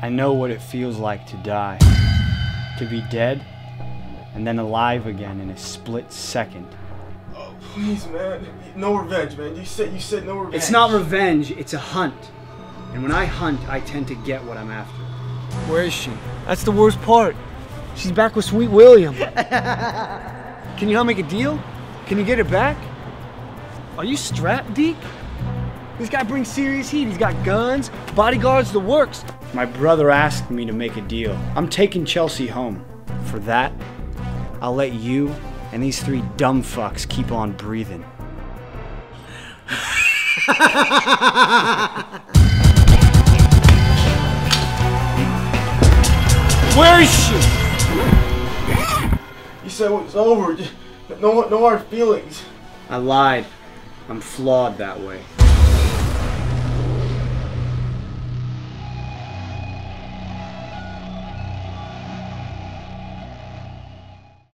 I know what it feels like to die. To be dead and then alive again in a split second. Oh, please, man. No revenge, man. You said you said no revenge. It's not revenge, it's a hunt. And when I hunt, I tend to get what I'm after. Where is she? That's the worst part. She's back with Sweet William. Can you help make a deal? Can you get her back? Are you strapped, Deke? This guy brings serious heat. He's got guns, bodyguards, the works. My brother asked me to make a deal. I'm taking Chelsea home. For that, I'll let you and these three dumb fucks keep on breathing. Where is she? You said it was over. No, no hard feelings. I lied. I'm flawed that way.